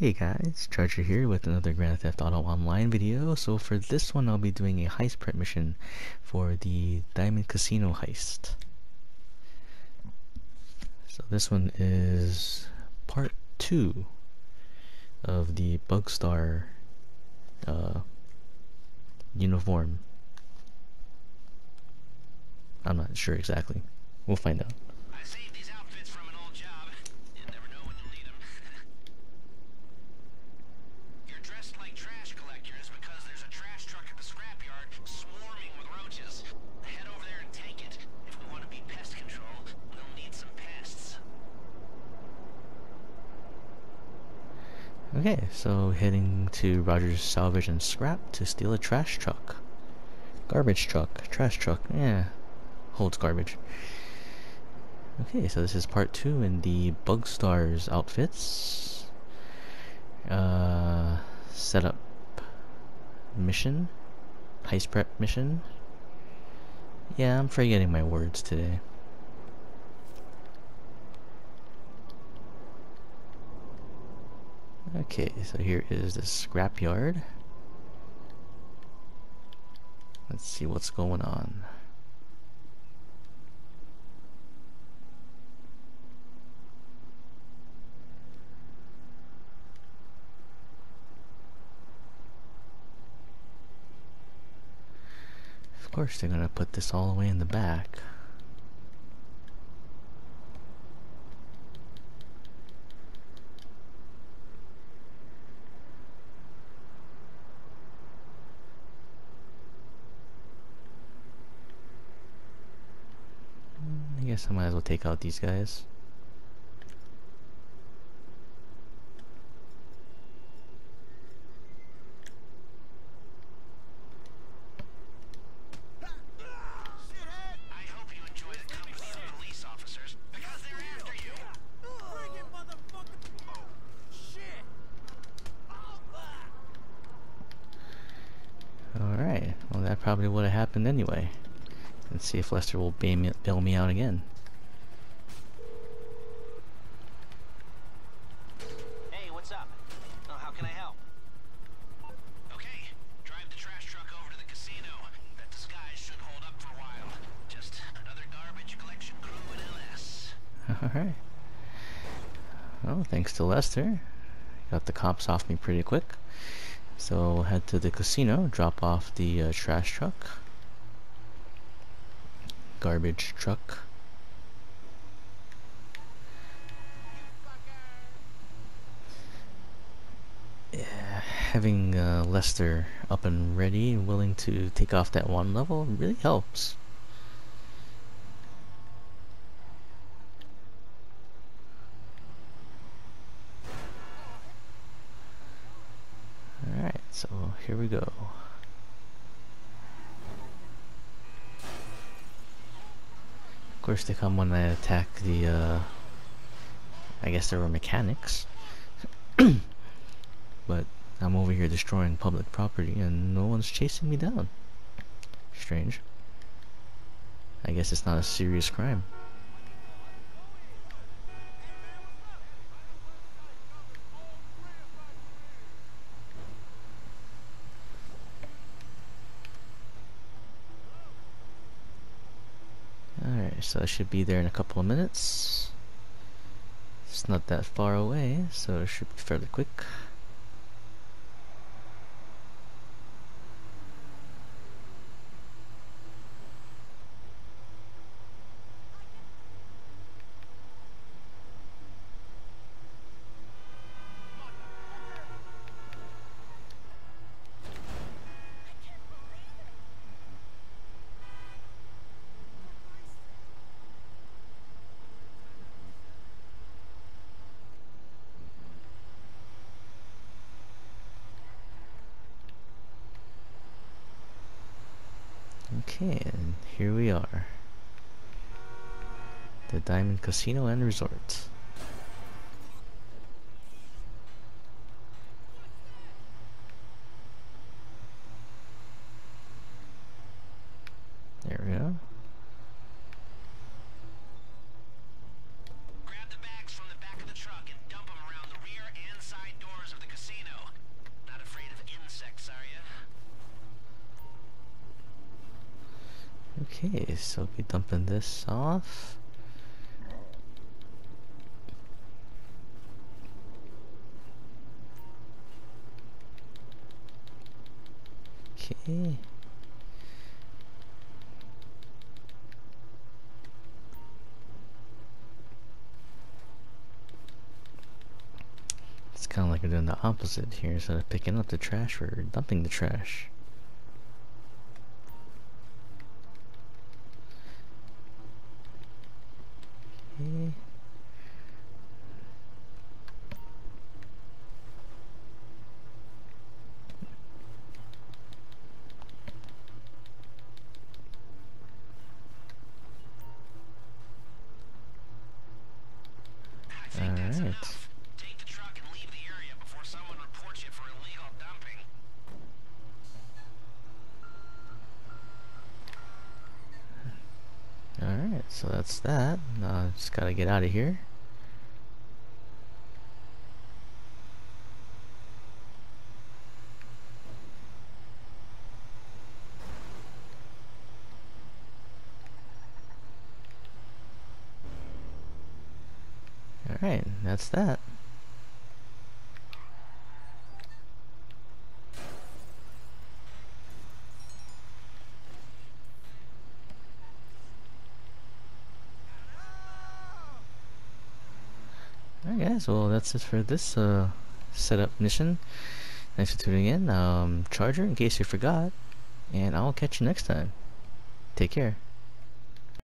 Hey guys, Charger here with another Grand Theft Auto Online video. So for this one I'll be doing a heist prep mission for the Diamond Casino heist. So this one is part 2 of the Bugstar uh, uniform. I'm not sure exactly. We'll find out. I saved these outfits from an old job. You never know when you'll need them. You're dressed like trash collectors because there's a trash truck at the scrapyard swarming with roaches. Head over there and take it. If we want to be pest control, we'll need some pests. Okay, so heading to Rogers Salvage and Scrap to steal a trash truck. Garbage truck, trash truck, yeah, holds garbage. Okay, so this is part two in the Bugstars outfits. Uh, setup mission, heist prep mission. Yeah, I'm forgetting my words today. Okay, so here is the scrapyard. Let's see what's going on. Of course, they're gonna put this all the way in the back. Guess I might as well take out these guys. I hope you enjoy the company of police officers because they're after you. Bring it, motherfucker! Shit! Alright, well that probably would have happened anyway. Let's see if Lester will bail me, bail me out again. Hey, what's up? Oh, how can I help? Okay, drive the trash truck over to the casino. That disguise should hold up for a while. Just another garbage collection crew in LS. Alright. Well, thanks to Lester. Got the cops off me pretty quick. So we'll head to the casino, drop off the uh, trash truck. Garbage truck. Yeah, having uh, Lester up and ready and willing to take off that one level really helps. Alright, so here we go. Of course they come when I attack the, uh, I guess they were mechanics. but I'm over here destroying public property and no one's chasing me down. Strange. I guess it's not a serious crime. So I should be there in a couple of minutes. It's not that far away, so it should be fairly quick. Okay, and here we are. The Diamond Casino and Resort. Okay, so be dumping this off. Okay. It's kind of like we're doing the opposite here. Instead of picking up the trash, we're dumping the trash. Okay. So that's that. Uh, just gotta get out of here. Alright, that's that. Alright guys, well that's it for this uh, setup mission. Thanks for tuning in. Um, Charger, in case you forgot. And I'll catch you next time. Take care.